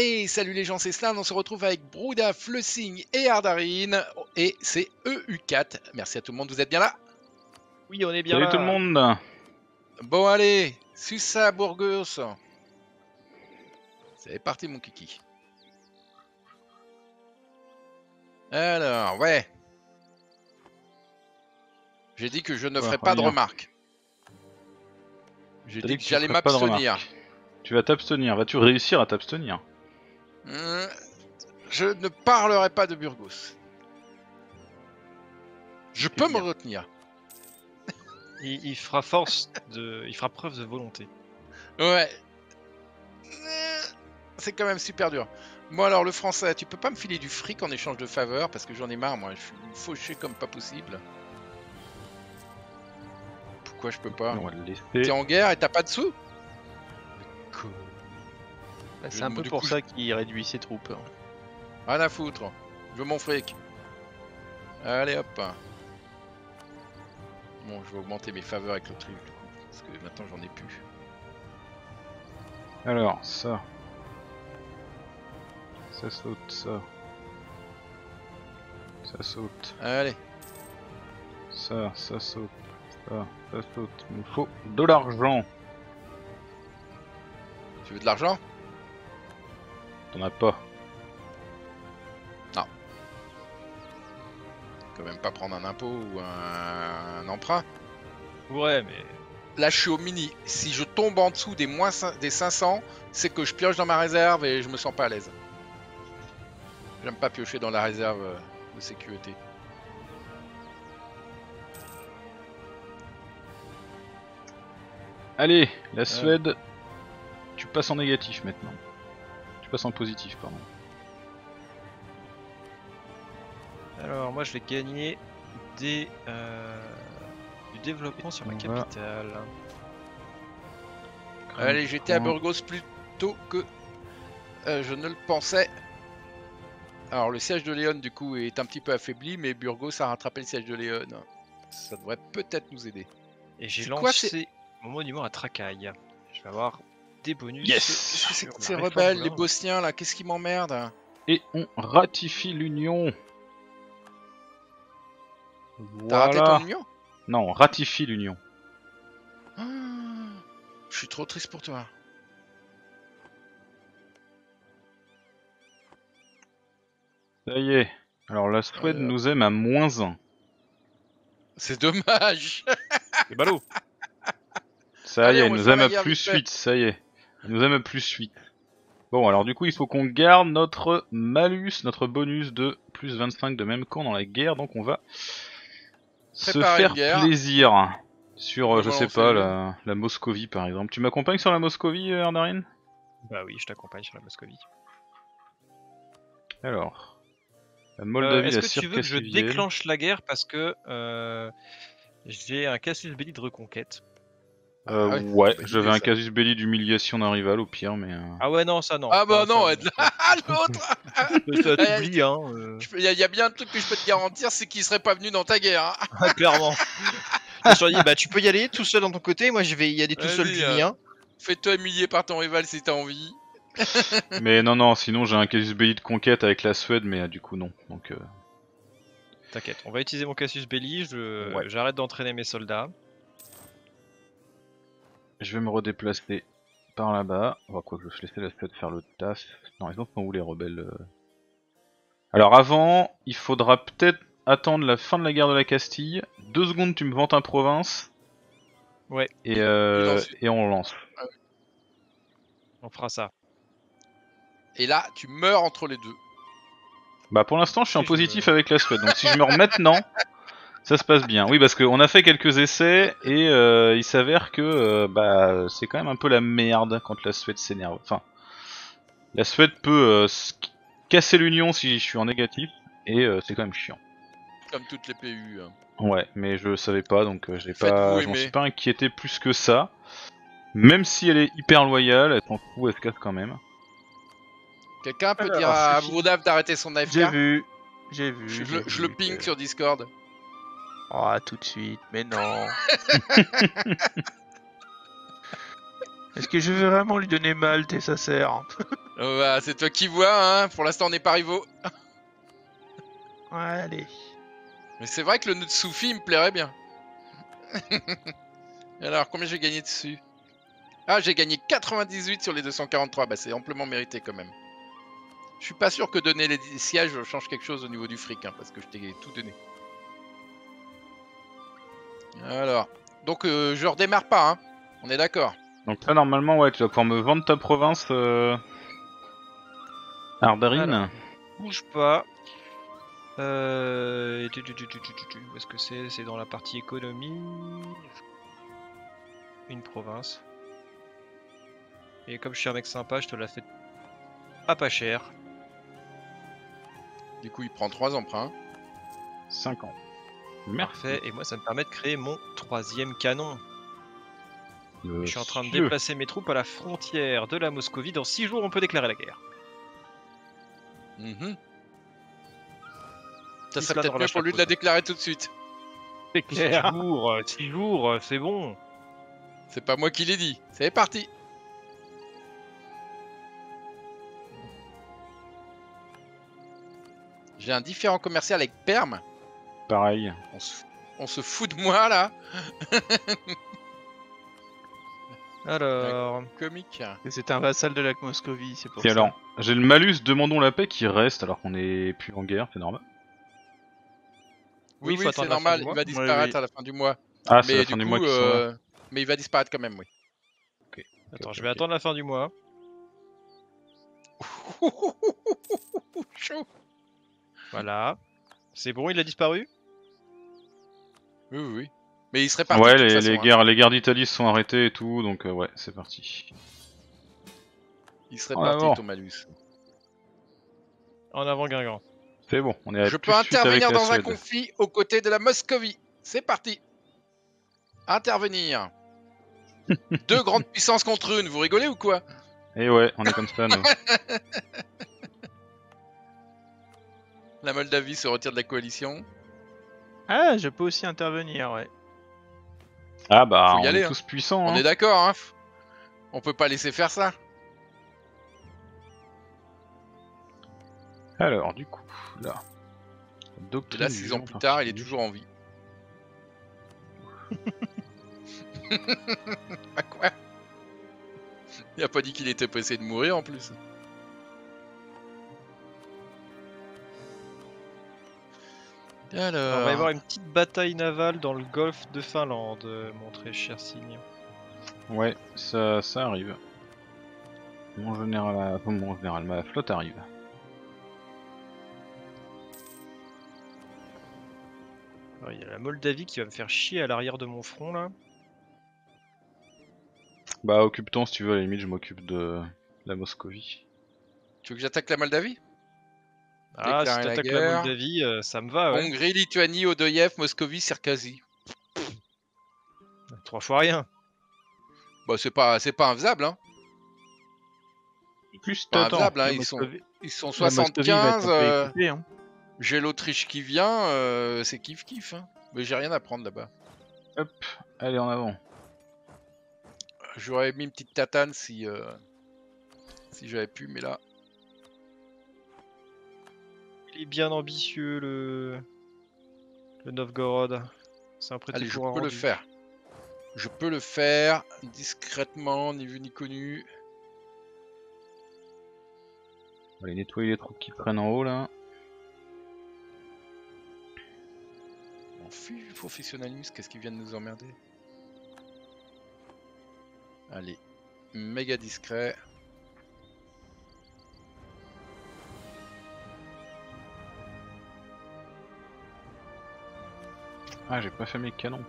Hey, salut les gens, c'est Slan. On se retrouve avec Brouda, Flussing et Ardarine. Et c'est EU4. Merci à tout le monde, vous êtes bien là? Oui, on est bien Salut là. tout le monde Bon, allez, Sussa Burgos. C'est parti, mon kiki. Alors, ouais. J'ai dit que je ne Ouais, ferai pas de remarques. J'ai dit que j'allais m'abstenir. Tu vas t'abstenir, vas-tu réussir à t'abstenir? Je ne parlerai pas de Burgos. Je peux me retenir. Il, il fera force de, il fera preuve de volonté. Ouais. Euh, C'est quand même super dur. Moi alors le français, tu peux pas me filer du fric en échange de faveurs parce que j'en ai marre moi, je suis fauché comme pas possible. Pourquoi je peux pas On va le T'es en guerre et t'as pas de sous? Bah, C'est un peu pour coup, ça qu'il réduit ses troupes. Rien à foutre. Je veux mon fric. Allez hop. Bon, je vais augmenter mes faveurs avec l'Autriche du coup, parce que maintenant j'en ai plus. Alors, ça. Ça saute, ça. Ça saute. Allez, Ça, ça saute. Ça, ça saute. Il nous faut de l'argent. tu veux de l'argent? T'en as pas. Quand même pas prendre un impôt ou un, un emprunt. Ouais, mais Là, je suis au mini. Si je tombe en dessous des, moins des 500, c'est que je pioche dans ma réserve et je me sens pas à l'aise. J'aime pas piocher dans la réserve euh, de sécurité. Allez, la Suède. Tu passes en négatif maintenant. Tu passes en positif, pardon. alors moi je vais gagner des euh, du développement sur ma va- capitale. Allez, j'étais à Burgos plus tôt que euh, je ne le pensais. Alors, le siège de Léon, du coup, est un petit peu affaibli, mais Burgos a rattrapé le siège de Léon. Ça devrait peut-être nous aider. Et j'ai quoi, lancé mon monument à Tracaille. Je vais avoir des bonus. Yes Qu'est-ce que c'est sur que la ces rebelles, les. Bosniens, là Qu'est-ce qui m'emmerde Et on ratifie l'union. T'as raté ton union Non, on ratifie l'union. Ah, Je suis trop triste pour toi. Ça y est. Alors la Suède Euh. nous aime à moins 1. C'est dommage. C'est ballot. Ça Allez, y est, va nous aime à plus vite fait. 8, ça y est. Il nous aime à plus 8. Bon, alors du coup, il faut qu'on garde notre malus, notre bonus de plus 25 de même camp dans la guerre, donc on va se faire plaisir sur, euh, je sais pas, la, la Moscovie par exemple. Tu m'accompagnes sur la Moscovie, euh, Ardarine Bah oui, je t'accompagne sur la Moscovie. Alors, la Euh, Moldavie, Est-ce la que tu veux que je déclenche la guerre parce que euh, j'ai un casus belli de reconquête Euh, Ah ouais, j'avais un casus belli d'humiliation d'un rival au pire, mais... euh, Ah ouais non ça non. Ah bah non, Ah, l'autre Ça t'oublie hein. euh, Il y, a- y a bien un truc que je peux te garantir, c'est qu'il serait pas venu dans ta guerre. hein. clairement. Je suis dit bah tu peux y aller tout seul dans ton côté, moi je vais y aller tout seul du euh. mien. Fais-toi humilier par ton rival si t'as envie. Mais non, non, sinon j'ai un casus belli de conquête avec la Suède, mais euh, du coup non. Donc, euh, T'inquiète, on va utiliser mon casus belli, je Ouais. j'arrête d'entraîner mes soldats. Je vais me redéplacer par là-bas. On va quoi que je laisser la Suède faire le taf. Non, ils sont où les rebelles euh Alors avant, il faudra peut-être attendre la fin de la guerre de la Castille. Deux secondes, tu me vends ta province. Ouais. Et, euh, Et on lance. On fera ça. Et là, tu meurs entre les deux. Bah pour l'instant, je suis en positif avec la Suède. Donc si je meurs maintenant, ça se passe bien. Oui, parce qu'on a fait quelques essais et euh, il s'avère que euh, bah c'est quand même un peu la merde quand la Suède s'énerve. Enfin, la Suède peut euh, casser l'union si je suis en négatif et euh, c'est quand même chiant. Comme toutes les PU. hein. Ouais, mais je savais pas donc euh, j'ai pas, je m'en suis pas inquiété plus que ça. Même si elle est hyper loyale, elle s'en fout, elle se casse quand même. Quelqu'un peut Alors, dire à. Broudav d'arrêter son AFK J'ai vu, j'ai vu. Je, j'ai le- je le vu ping sur Discord. Ah, tout de suite, mais non. Est-ce que je vais vraiment lui donner Malte et ça sert Oh, bah, c'est toi qui vois, hein. Pour l'instant, on n'est pas rivaux. Ouais, allez. Mais c'est vrai que le nœud de Soufi me plairait bien. Alors, combien j'ai gagné dessus? Ah, j'ai gagné 98 sur les 243. Bah, c'est amplement mérité quand même. Je suis pas sûr que donner les sièges change quelque chose au niveau du fric, hein, parce que je t'ai tout donné. Alors, donc euh, je redémarre pas, hein. On est d'accord. Donc là, normalement, ouais, tu vas pouvoir me vendre ta province, euh... Ardarine. Alors. Bouge pas. Euh... tu- tu- tu- tu- tu- tu- tu- Où est-ce que c'est? C'est dans la partie économie. Une province. Et comme je suis un mec sympa, je te la fais à pas cher. Du coup, il prend trois emprunts. 5 ans. Merci. Parfait. Et moi, ça me permet de créer mon troisième canon. Je suis en train de déplacer mes troupes à la frontière de la Moscovie. Dans 6 jours, on peut déclarer la guerre. Mhm. Ça serait peut-être mieux la pour lui de la déclarer tout de suite. C'est 6 clair. jours, 6 jours, euh, c'est bon. C'est pas moi qui l'ai dit. C'est parti. J'ai un différent commercial avec Perm. Pareil. On se, on se fout de moi là. Alors, Comique. C'est un vassal de la Moscovie, c'est pour Et ça. alors, j'ai le malus demandons la paix qui reste alors qu'on est plus en guerre, c'est normal. Oui, Oui, c'est normal. Il va disparaître oui. à la fin du mois. Ah, c'est la du fin du coup, mois sont euh, mais il va disparaître quand même, oui. attends, ok, je vais attendre la fin du mois. Chaud. Voilà. C'est bon, il a disparu? Oui, oui, oui. Mais il serait parti. Ouais, de toute les, façon, les hein. guerres, les guerres d'Italie se sont arrêtées et tout, donc euh, ouais, c'est parti. Il serait En parti, avant. ton malus. En avant Guingamp. C'est bon, on est à Je peux de suite avec intervenir la dans un Suède. conflit aux côtés de la Moscovie. C'est parti. Intervenir. Deux grandes puissances contre une. Vous rigolez ou quoi? Et ouais, on est comme ça, nous. La Moldavie se retire de la coalition. Ah, je peux aussi intervenir, ouais. Ah bah, Faut y on aller, est hein. tous puissants. On hein. est d'accord, hein On peut pas laisser faire ça. Alors, du coup, là. Et Doctrine là, du six ans plus tard, il est particulier. toujours en vie. à quoi Il a pas dit qu'il était pressé de mourir en plus. Alors, Alors, on va y avoir une petite bataille navale dans le golfe de Finlande, euh, mon très cher signe. Ouais, ça, ça arrive. Mon général, a- enfin, mon général, ma flotte arrive. Il y a la Moldavie qui va me faire chier à l'arrière de mon front là. Bah, occupe-toi si tu veux, à la limite, je m'occupe de la Moscovie. tu veux que j'attaque la Moldavie? Ah, si la t'attaques la, guerre. Moldavie, euh, ça me va, ouais. Hongrie, Lituanie, Odoyev, Moscovie, Circasie. Trois fois rien. Bah c'est pas c'est pas infaisable hein. Plus Pas infaisable hein, La ils sont ils sont la Moscovie va être 75 un peu euh, hein. j'ai l'Autriche qui vient euh, c'est kiff kiff hein. Mais j'ai rien à prendre là-bas. Hop, allez en avant. J'aurais mis une petite tatane si euh, si j'avais pu mais là est bien ambitieux le. Le Novgorod. C'est un allez je peux le faire. Je peux le faire discrètement ni vu ni connu. On va aller nettoyer les troupes qui prennent en haut là. Fiche du professionnalisme, qu'est-ce qui vient de nous emmerder? Allez, méga discret. Ah, j'ai pas fait mes canons.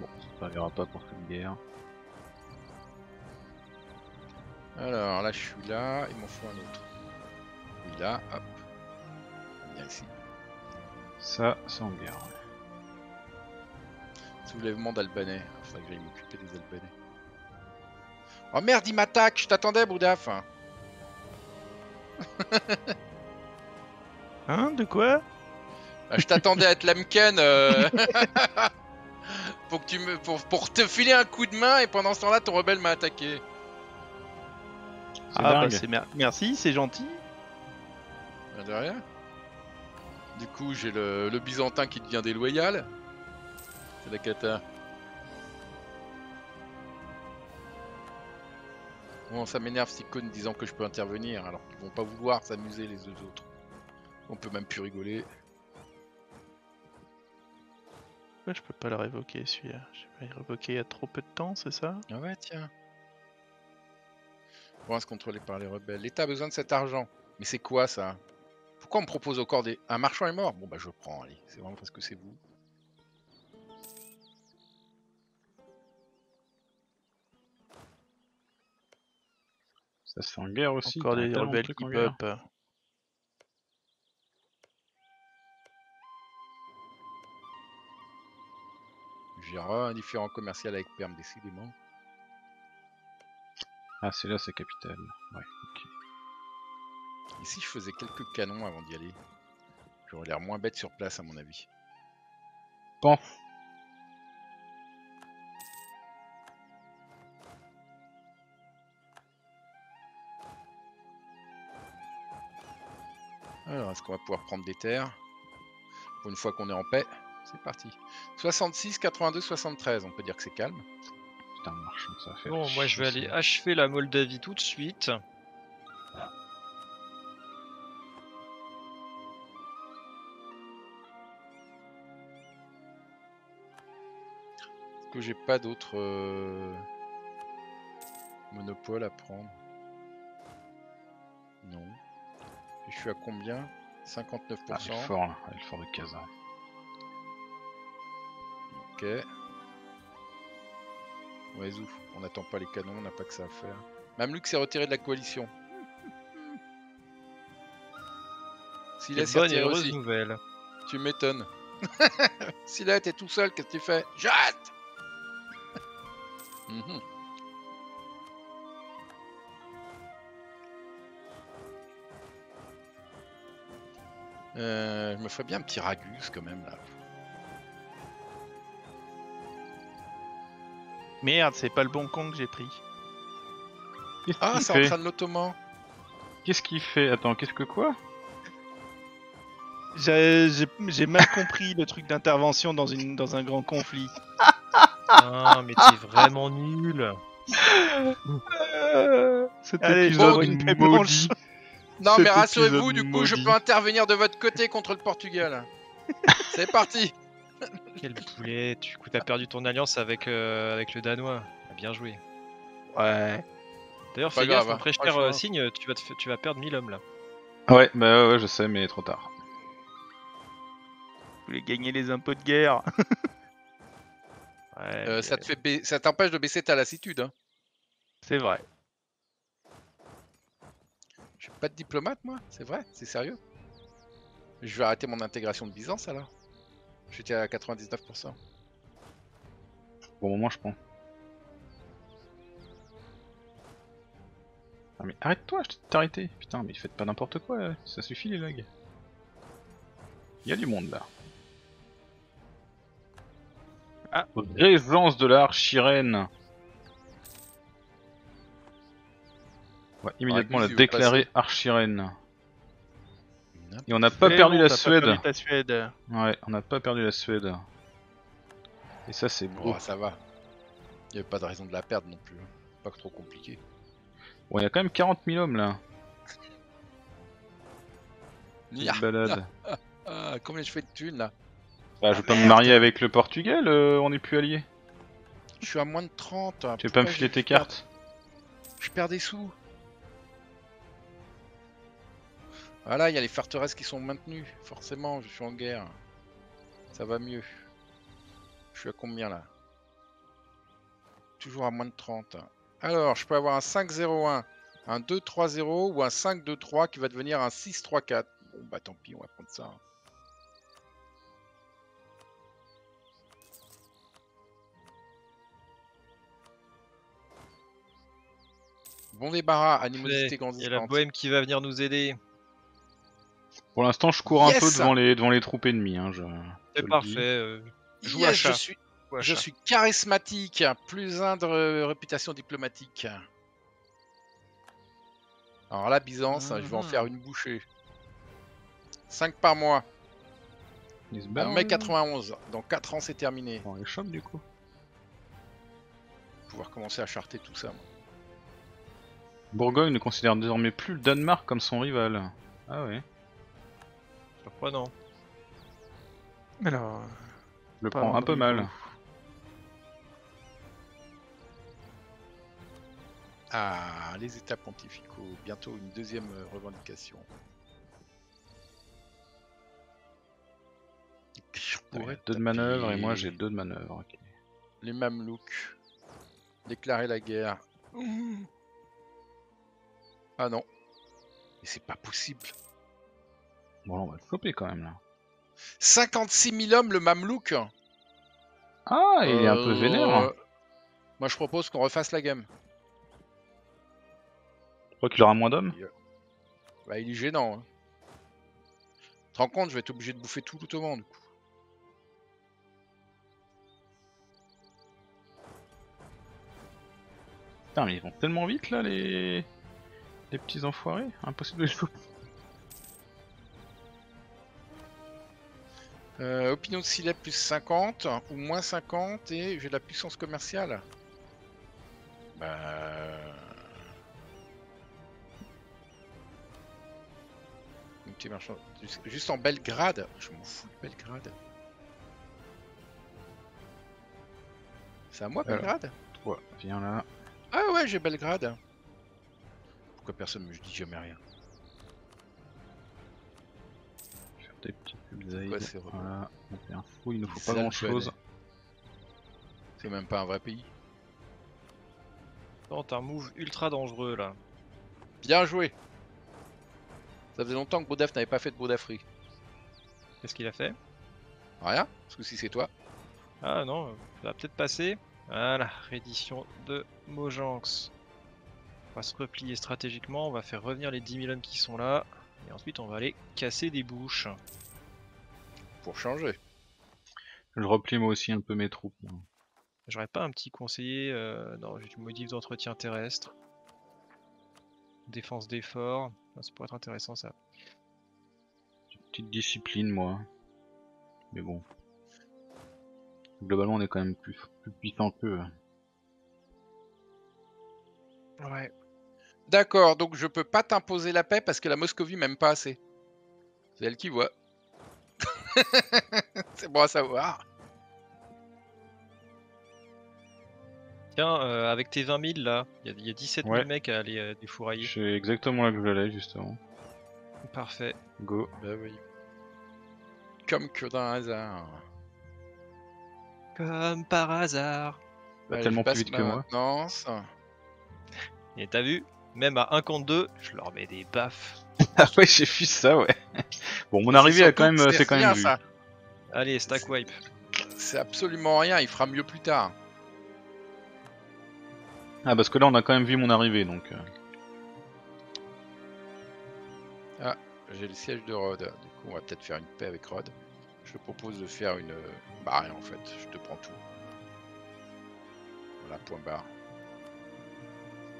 Bon, ça servira pas pour cette guerre. Alors là je suis là, il m'en faut un autre. Oui là, hop. Bien ici. Ça, c'est en guerre. Soulèvement d'Albanais. Enfin que j'aille m'occuper des Albanais. Oh merde, il m'attaque, je t'attendais Boudaf. Hein, de quoi? Je t'attendais à être Lamken. euh. pour, que tu me, pour, pour te filer un coup de main et pendant ce temps-là, ton rebelle m'a attaqué. Ah bah dingue. c'est mer- merci, c'est gentil. Rien de rien. Du coup, j'ai le, le byzantin qui devient déloyal. C'est la cata. Bon, ça m'énerve ces connes disant que je peux intervenir alors qu'ils vont pas vouloir s'amuser les deux autres. On peut même plus rigoler. Pourquoi je peux pas le révoquer celui-là Je vais pas le révoquer il y a trop peu de temps, c'est ça? Ah ouais, tiens. Province contrôlée par les rebelles. L'État a besoin de cet argent. Mais c'est quoi ça? Pourquoi on me propose encore des... Un marchand est mort? Bon bah je prends, allez. C'est vraiment parce que c'est vous. Ça se fait en guerre aussi. Encore des rebelles qui pop. Un différent commercial avec Perm, décidément. Ah, c'est là sa capitale. Ouais, ok. Et si je faisais quelques canons avant d'y aller? J'aurais l'air moins bête sur place, à mon avis. Bon. Alors, est-ce qu'on va pouvoir prendre des terres? Pour une fois qu'on est en paix, c'est parti. 66, 82, 73, on peut dire que c'est calme. Putain, le marchand, ça faire. Bon, moi je vais aller achever la Moldavie tout de suite. Est-ce que j'ai pas d'autres euh, monopoles à prendre? Non. Et je suis à combien? 59%. Ah, fort là, il est fort de Kazan. Ok. Ouais, Zou, on n'attend pas les canons, on n'a pas que ça à faire. Mamluk s'est retiré de la coalition. S'il Quelle s'est bonne et retiré heureuse aussi, nouvelle. tu m'étonnes. si là t'es tout seul, qu'est-ce que tu fais? Jette Mhm. Euh, je me ferais bien un petit ragus quand même là. Merde, c'est pas le bon con que j'ai pris. Ah, c'est en train de l'ottoman. Qu'est-ce qu'il fait Attends, qu'est-ce que quoi J'ai mal compris le truc d'intervention dans, une, dans un grand conflit. Ah, mais t'es vraiment nul. Cet Allez, épisode une. Non, Cet mais rassurez-vous, du coup, je peux intervenir de votre côté contre le Portugal. c'est parti. Quel boulet. Du coup, t'as perdu ton alliance avec, euh, avec le Danois. Ah, Bien joué. Ouais. D'ailleurs, fais grave, gaffe, hein. un très cher euh, signe, tu vas, te tu vas perdre 1000 hommes là. Ouais, bah ouais, ouais, je sais, mais trop tard. Vous voulez gagner les impôts de guerre Ouais, Euh, mais- ça te fait ba- ça t'empêche de baisser ta lassitude. Hein. C'est vrai. Je suis pas de diplomate, moi. C'est vrai, c'est sérieux. Je vais arrêter mon intégration de Byzance alors. J'étais à 99%. Bon moment, je prends. Ah mais arrête-toi, je t'ai arrêté. Putain, mais faites pas n'importe quoi, ça suffit les lags. Il y a du monde là. Ah. Résance de la Archirène. On va immédiatement la déclarer Archirène. Et on n'a pas perdu bon, la Suède. perdu ta Suède. Ouais, on n'a pas perdu la Suède. Et ça c'est beau. Bon, ça va. Il y avait pas de raison de la perdre non plus. hein. Pas que trop compliqué. Bon, il y a quand même 40 000 hommes là. Petite balade. Ah, combien je fais de thunes là Bah, je vais pas me marier avec le Portugal, euh, on est plus alliés. Je suis à moins de 30. Tu veux pas me filer tes cartes? Je perds des sous. Voilà, il y a les forteresses qui sont maintenues. Forcément, je suis en guerre. Ça va mieux. Je suis à combien là? Toujours à moins de 30. Alors, je peux avoir un 5-0-1, un 2-3-0 ou un 5-2-3 qui va devenir un 6-3-4. Bon bah tant pis, on va prendre ça. hein. Bon débarras, animosité Il y a la grandissante. bohème qui va venir nous aider. Pour l'instant, je cours un Yes peu devant les, devant les troupes ennemies. Hein, je, C'est parfait. euh, joue Yes, à je suis. Je suis charismatique, plus un de ré- réputation diplomatique. Alors là, Byzance, je vais en Mhm. faire une bouchée. 5 par mois, se bat. 1m91. Dans 4 ans, c'est terminé. On les chope du coup. Pouvoir commencer à charter tout ça. moi. Bourgogne ne considère désormais plus le Danemark comme son rival. Ah ouais. Surprenant. Alors, Je le prends un peu mal. Ah, les états pontificaux. Bientôt une deuxième euh, revendication. Je pourrais Ouais, deux de manœuvre et moi j'ai deux de manœuvre. ok. Les Mamelouks. Déclarer la guerre. Ah non. Mais c'est pas possible. Bon, on va le choper quand même là. 56 000 hommes le Mamelouk Ah, il est un peu Euh, vénère. Moi je propose qu'on refasse la game. Tu crois qu'il aura moins d'hommes Bah il est gênant. Hein. Tu te rends compte, je vais être obligé de bouffer tout l'ottoman du coup. Putain, mais ils vont tellement vite là, les. Les petits enfoirés. Impossible de les choper. Euh, opinion de Silet plus 50 ou moins 50 et j'ai de la puissance commerciale. Bah. Jus- Juste en Belgrade. Je m'en fous de Belgrade. C'est à moi Alors. Belgrade? Ouais, viens là. Ah ouais, j'ai Belgrade. Pourquoi personne me dit jamais rien? Des petits pubs Zaïd. Ouais, c'est relou. Voilà, on fait un fou, il ne faut pas grand chose. C'est même pas un vrai pays. T'as un move ultra dangereux là. Bien joué Ça faisait longtemps que Bodaf n'avait pas fait de Bodafri. Qu'est-ce qu'il a fait? Rien Parce que si c'est toi. Ah non, ça va peut-être passer. Voilà, reddition de Mojanx. On va se replier stratégiquement, on va faire revenir les 10 000 hommes qui sont là. Et ensuite on va aller casser des bouches. Pour changer. Je replie moi aussi un peu mes troupes. J'aurais pas un petit conseiller euh, Non, j'ai du modif d'entretien terrestre. Défense d'effort. Ah, Ça pourrait être intéressant ça. Petite discipline moi. Mais bon. Globalement on est quand même plus, plus puissant qu'eux. Ouais. D'accord, donc je peux pas t'imposer la paix parce que la Moscovie m'aime pas assez. C'est elle qui voit. c'est bon à savoir. Tiens, euh, avec tes 20 000 là, il y, a- il y a 17 000 Ouais. mecs à aller euh, défourailler. C'est exactement là que je l'allais justement. Parfait. Go. Bah oui. Comme que d'un hasard. Comme par hasard. Pas Allez, tellement je plus passe vite ma que moi. maintenance. Et t'as vu Même à 1 contre 2, je leur mets des baffes. Ah ouais j'ai vu ça ouais. Bon mon arrivée a quand même, que c'est quand rien, même vu. ça. Allez, stack wipe. C'est absolument rien, il fera mieux plus tard. Ah parce que là on a quand même vu mon arrivée donc. euh, J'ai le siège de Rhodes. Du coup, on va peut-être faire une paix avec Rhodes. Je te propose de faire une. Bah, rien en fait, je te prends tout. Voilà, point barre.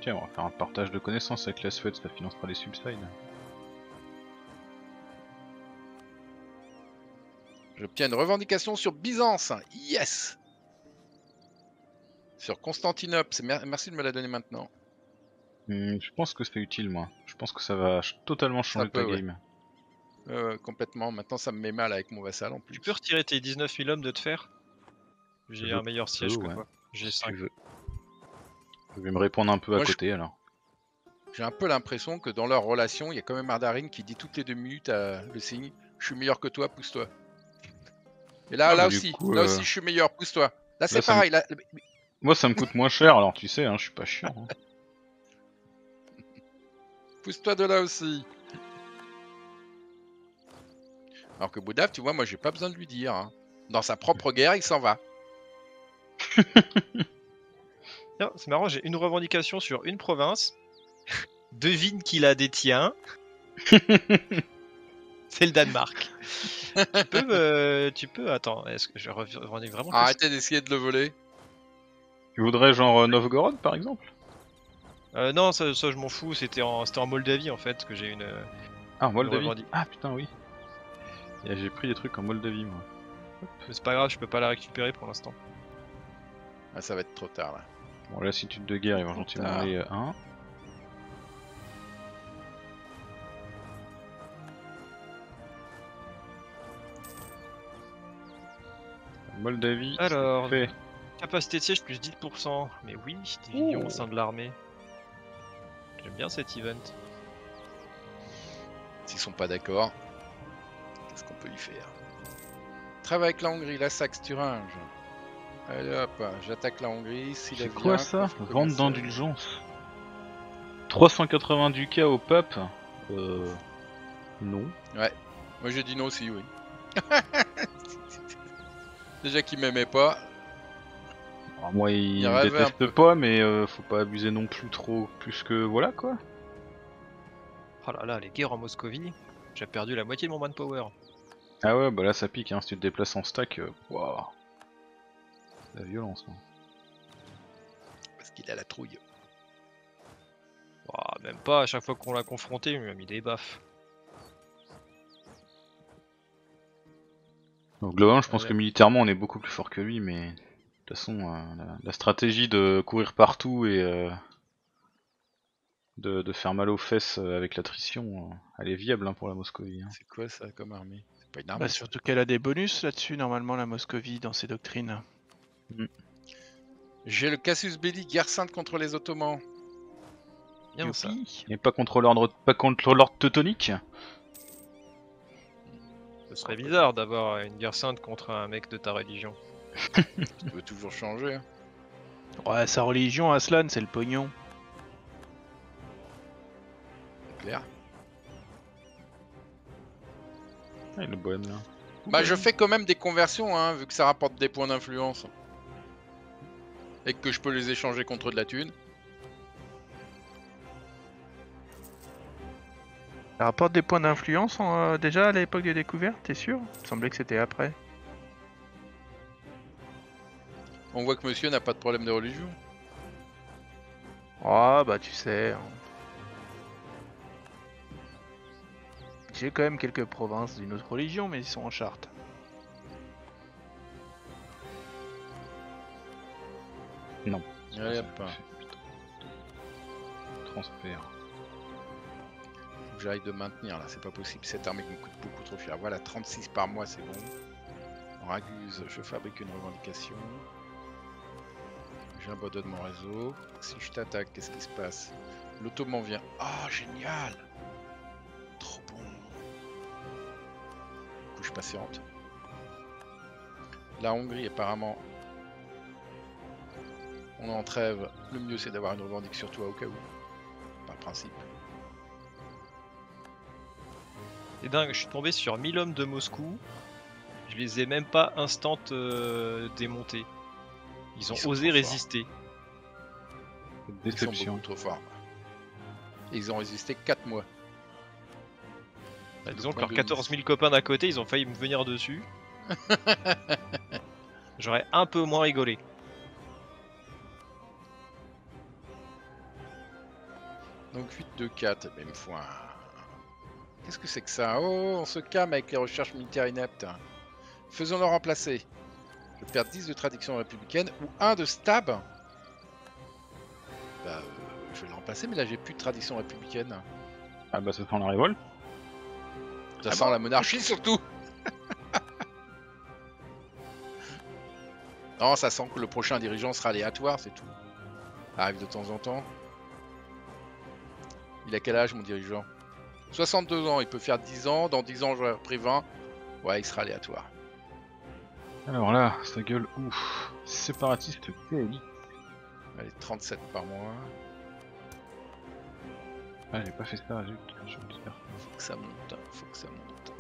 Tiens on va faire un partage de connaissances avec la Suède, ça financera les subsides. J'obtiens une revendication sur Byzance. Yes Sur Constantinople. Merci de me la donner maintenant. Hmm, je pense que c'est utile moi. Je pense que ça va totalement changer peut, ta ouais. game. Euh, complètement. Maintenant, ça me met mal avec mon vassal en plus. Tu peux retirer tes 19 000 hommes de te faire? J'ai un meilleur siège que ouais. toi. J'ai Si 5. tu veux. Je vais me répondre un peu à je- côté alors. J'ai un peu l'impression que dans leur relation, il y a quand même Ardarine qui dit toutes les deux minutes à le signe Je suis meilleur que toi, pousse-toi. Et là, Ah, là bah, aussi, coup, là euh, aussi, je suis meilleur, pousse-toi. Là, c'est me- pareil. Là... Moi ça me coûte moins cher alors tu sais, hein, je suis pas chiant. hein. Pousse-toi de là aussi. Alors que Boudaf, tu vois, moi, j'ai pas besoin de lui dire. hein. Dans sa propre guerre, il s'en va. Tiens, c'est marrant, j'ai une revendication sur une province. Devine qui la détient c'est le Danemark. Euh, tu peux. Attends, est-ce que je revenais vraiment Arrêtez d'essayer de le voler. Tu voudrais genre euh, Novgorod par exemple? Euh, non, ça, je m'en fous. C'était en, Moldavie en fait que j'ai une. Ah en Moldavie. Ah putain oui. J'ai pris des trucs en Moldavie moi. C'est pas grave, je peux pas la récupérer pour l'instant. Ah, ça va être trop tard là. Bon là, si de guerre, ils vont gentiment aller 1. Moldavie. Alors, fait. capacité de siège plus 10%. Mais oui, division au sein de l'armée. J'aime bien cet event. S'ils sont pas d'accord, qu'est-ce qu'on peut y faire? Travaille avec la Hongrie, la Saxe, Thuringe. Allez hop, j'attaque la Hongrie. C'est quoi vient, ça? commencer. d'indulgence. 380 ducats au pape. Euh. Non. Moi j'ai dit non aussi, oui. Déjà qu'il m'aimait pas. Alors, moi, il, Il me déteste peu. pas, mais euh, faut pas abuser non plus trop, plus que voilà quoi. Oh là là, les guerres en Moscovie. J'ai perdu la moitié de mon manpower. Ah ouais, bah là ça pique, hein. si tu te déplaces en stack, euh, waouh. La violence. hein. Parce qu'il a la trouille. Même pas, à chaque fois qu'on l'a confronté, il m'a mis des baffes. Donc globalement, je pense Ouais. que militairement on est beaucoup plus fort que lui, mais de toute façon, euh, la, la stratégie de courir partout et euh, de, de faire mal aux fesses avec l'attrition, euh, elle est viable hein, pour la Moscovie. hein. C'est quoi ça comme armée? C'est pas une armée. Bah, surtout qu'elle a des bonus là-dessus, normalement, la Moscovie, dans ses doctrines. J'ai le Cassius Belli, guerre sainte contre les Ottomans. Bien ça. Youpi. Et pas contre l'ordre, pas contre l'ordre teutonique? Ce serait bizarre d'avoir une guerre sainte contre un mec de ta religion. Tu peux toujours changer. hein. Ouais, sa religion, Aslan, c'est le pognon. C'est clair. Ah, le bohème là. Bah je fais quand même des conversions, hein, vu que ça rapporte des points d'influence. Et que je peux les échanger contre de la thune. Ça rapporte des points d'influence en, euh, déjà à l'époque des découvertes, t'es sûr? Il me semblait que c'était après. On voit que monsieur n'a pas de problème de religion. Ah bah tu sais. hein. J'ai quand même quelques provinces d'une autre religion, mais ils sont en charte. Hop. Transfert. Que j'arrive de maintenir là, c'est pas possible. Cette armée me coûte beaucoup trop cher. Voilà, 36 par mois, c'est bon. Raguse, je fabrique une revendication. J'abandonne mon réseau. Si je t'attaque, qu'est-ce qui se passe? L'Ottoman vient. Ah, génial Trop bon. Du coup, je patiente. La Hongrie, apparemment, on est en trêve. Le mieux, c'est d'avoir une revendique sur toi au cas où. Par principe. C'est dingue, je suis tombé sur 1000 hommes de Moscou. Je les ai même pas instant euh, démontés. Ils ont Ils osé résister. Ils sont Déception. beaucoup trop forts. Ils ont résisté 4 mois. Bah, disons que leurs de 14 mise. 000 copains d'à côté, ils ont failli me venir dessus. J'aurais un peu moins rigolé. Donc 8, 2, 4, mais il me faut un... Qu'est-ce que c'est que ça? Oh, on se calme avec les recherches militaires ineptes. Faisons-le remplacer. Je perds 10 de traduction républicaine ou 1 de stab. Bah, euh, je vais le remplacer, mais là j'ai plus de tradition républicaine. Ah bah ça sent la révolte. Ça Ah sent bon la monarchie surtout Non, ça sent que le prochain dirigeant sera aléatoire, c'est tout. Arrive de temps en temps. Il a quel âge mon dirigeant? 62 ans, il peut faire 10 ans, dans 10 ans j'aurais repris 20. Ouais, il sera aléatoire. Alors là, ça gueule ouf. Séparatiste PLI. Allez, 37 par mois. Ah, j'ai pas fait ça, j'ai je. Faut que ça monte, faut que ça monte.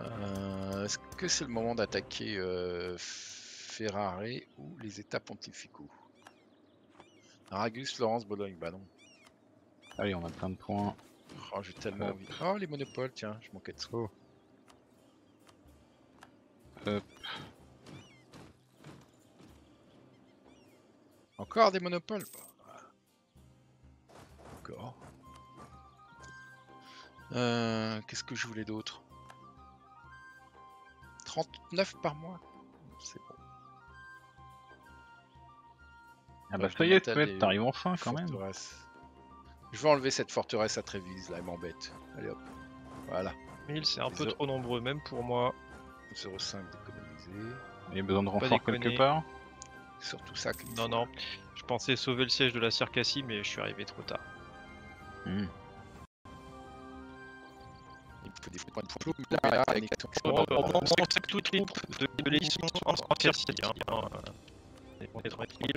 Euh, Est-ce que c'est le moment d'attaquer euh, Ferrare ou les États pontificaux? Ragus, Florence, Bologne, bah non. Allez, on a plein de points. Oh, j'ai tellement Hop. envie. Oh, les monopoles, tiens, je manquais de ça. Oh. Hop. Encore des monopoles Encore. Euh, Qu'est-ce que je voulais d'autre? 39 par mois C'est bon. Ah bah ça y est, t'arrives enfin quand même. Je vais enlever cette forteresse à Trévise, là, elle m'embête. Allez hop. Voilà. 1000 c'est un peu Zo- trop nombreux, même pour moi. 0,5 d'économiser. Il y a besoin de renfort quelque part. Surtout ça. me Non, non. Je pensais sauver le siège de la Circassie, mais je suis arrivé trop tard. Hmm. Il me faut des points de flou. Là, avec on on sait que toutes les troupes de, de l'île sont en euh, on est tranquille.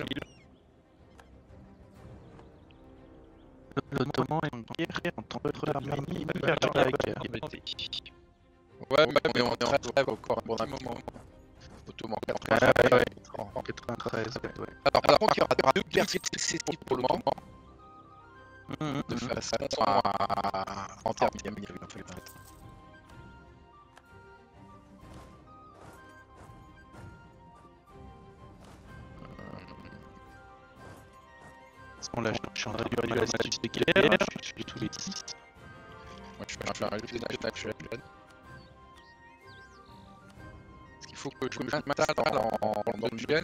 L'Ottoman est en guerre entre l'Arménie et la Grèce. Ouais, mais on est en trêve encore pour un moment. Ottoman Ah, ouais, ouais. 80. En 93, ouais. Alors, par contre, il y aura deux guerres successives pour le moment. Mhm, De mhm. façon à. En termes en fait. Je suis en train de réduire la de je suis tous les 10. Moi, je un actuel. Est-ce qu'il faut que je m'installe en, en, dans le duel.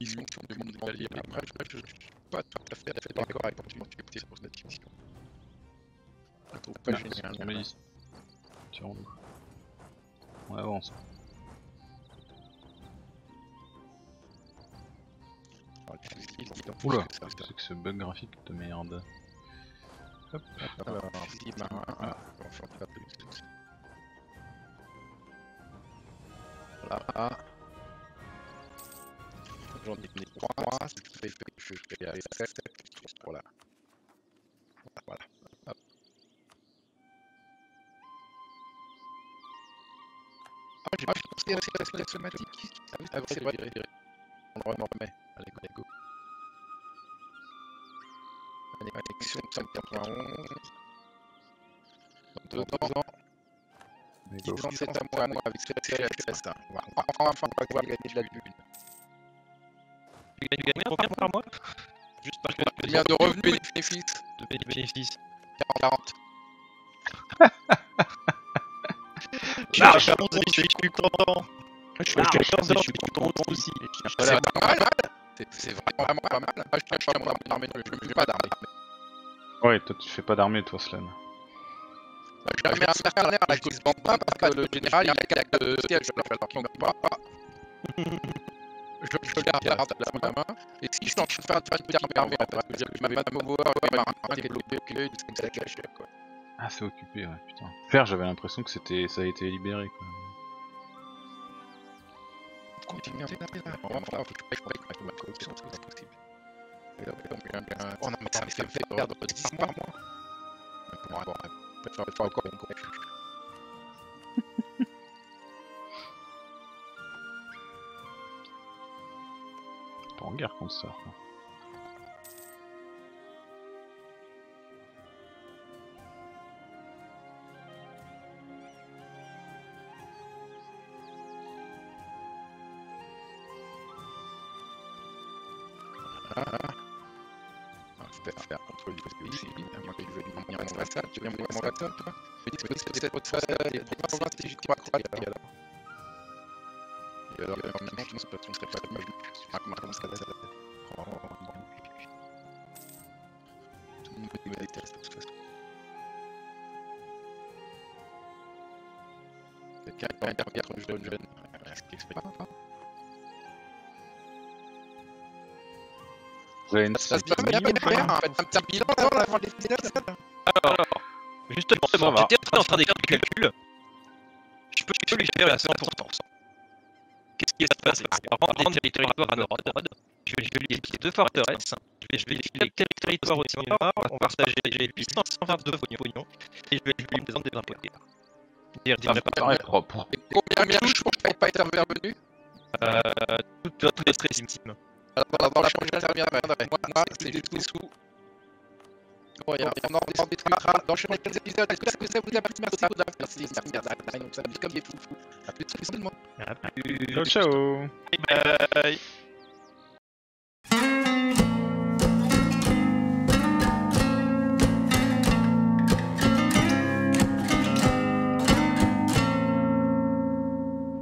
Ils ont. Après, je ne suis pas tout à fait d'accord avec cette question. Je trouve pas Ah, génial. c'est. On avance. Oula, c'est que ce bug graphique de merde. Alors, marin, ah. Voilà. J'en ai mis 3, ce qui fait que je vais aller à 7, voilà. Voilà. Hop. Ah, j'ai pas pensé à. Ah ah oui, c'est vrai, On le remet. Allez, go, go. Allez, connexion 191. Deux ans. Mais go. 10 ans, c'est à moi, moi, avec hein. On va enfin, enfin, on va pouvoir gagner de la lune. Tu gagnes combien par mois Juste parce que Combien de revenus et de bénéfices de bé- bénéfices 40. Ah, je suis content Je suis à 14 ans, je suis content aussi. C'est pas mal, mal. C'est- C'est vraiment, pas mal. Ah, je cherche pas mon armée, je ne fais pas d'armée. Ouais, toi tu fais pas d'armée toi, Slan. J'ai un mercenaire là qui se vend pas parce que le général il a de alors ne pas. Je, la main. Et si je suis en train de faire une petite armée, parce que je m'avais pas ça cachés quoi. Ah, c'est occupé, ouais, putain. Faire, j'avais l'impression que c'était, ça a été libéré, quoi. Continue à faut que je ma corruption, possible. Et mais ça me fait perdre 10 par mois. Encore. Pas en guerre contre ça. Et alors, je ne sais pas, on serait pas mal. Ah, comment comment ça va, ça va Oh, bon. Tout le monde me déteste, de toute façon. Quelqu'un regarde bien jeune, jeune. Ce qui explique pas. Rennes, Ça se passe bien, bien, bien. En fait, un petit bilan avant avant les finales. Alors, justement, Ça va. j'étais en train d'écrire le calcul. Je peux, je peux lui faire la 100%. Qu'est-ce qui va se passer? Va prendre des territoires à nord. Je vais, je vais lui épier deux forteresses. Je vais, je vais lui filer quel territoire au nord. On va partager les 822 pognons. Et je vais lui présenter des impôts. Dire, dire, paraît propre. Et combien de jours pour pas être intervenu euh, tout, est très intime. Alors, dans la prochaine j'interviendrai. Moi, moi c'est juste les sous. Bon, et on dans le prochain épisode. Est-ce que ça vous a plu? Merci, merci, merci, merci, merci. Donc, ça me dit comme fou. À plus, tout le monde. À plus. Ciao ciao Bye.